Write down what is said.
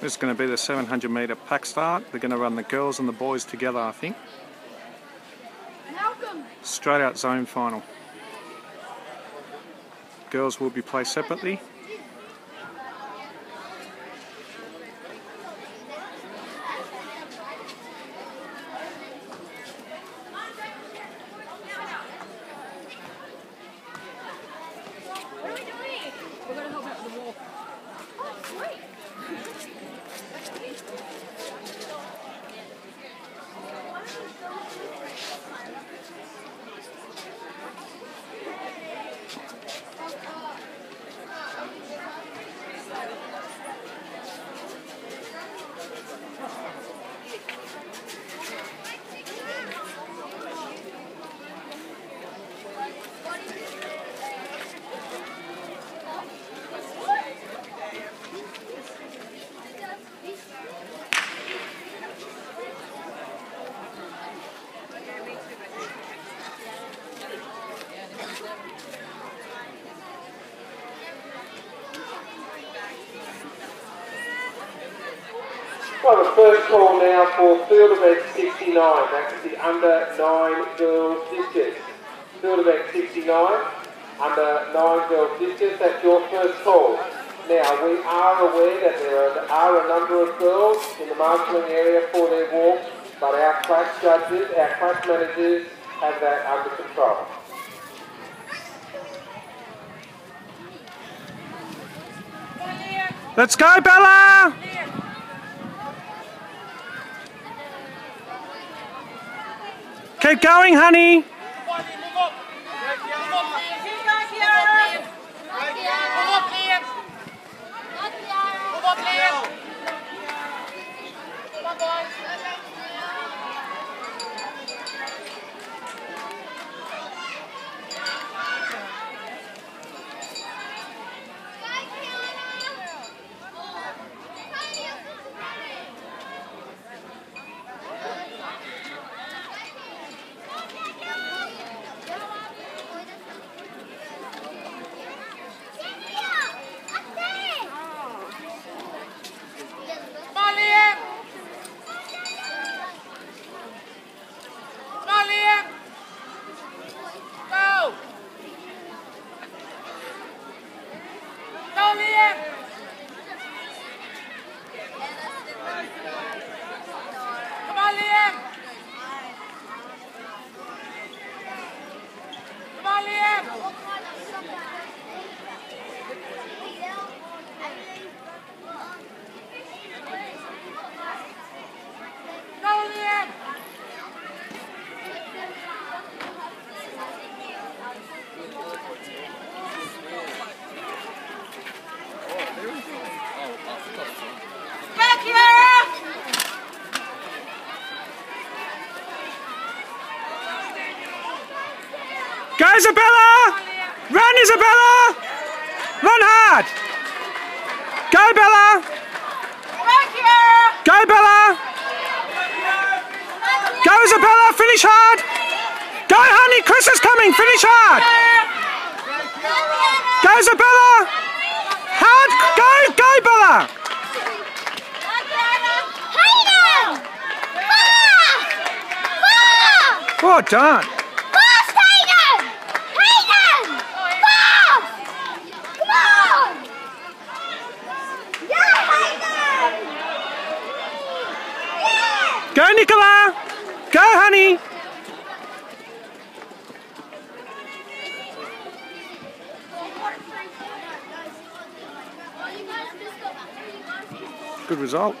This is going to be the 700 metre pack start. They're going to run the girls and the boys together, I think. Straight out zone final. Girls will be placed separately. Well, the first call now for field event 69. That's the under 9 girls distance. Field event 69, under 9 girls distance. That's your first call. Now, we are aware that there are a number of girls in the marshalling area for their walk, but our class judges, our class managers have that under control. Let's go, Bella! Keep going, honey. Go, Isabella! Run, Isabella! Run hard! Go, Bella! Go, Bella! Go, Isabella! Finish hard! Go, honey! Chris is coming! Finish hard! Go, Isabella! Hard! Go! Go, Bella! Well done! Go, Nicola! Go, honey! Good result.